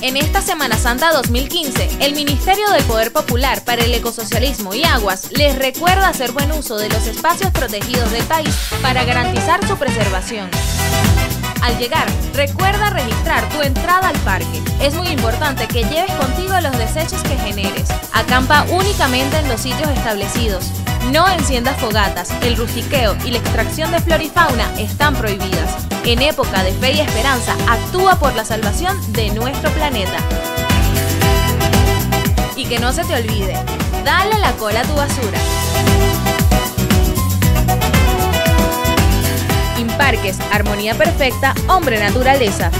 En esta Semana Santa 2015, el Ministerio del Poder Popular para el Ecosocialismo y Aguas les recuerda hacer buen uso de los espacios protegidos del país para garantizar su preservación. Al llegar, recuerda registrar tu entrada al parque. Es muy importante que lleves contigo los desechos que generes. Acampa únicamente en los sitios establecidos. No enciendas fogatas, el rustiqueo y la extracción de flora y fauna están prohibidas. En época de fe y esperanza, actúa por la salvación de nuestro planeta. Y que no se te olvide, dale la cola a tu basura. Imparques, armonía perfecta, hombre naturaleza.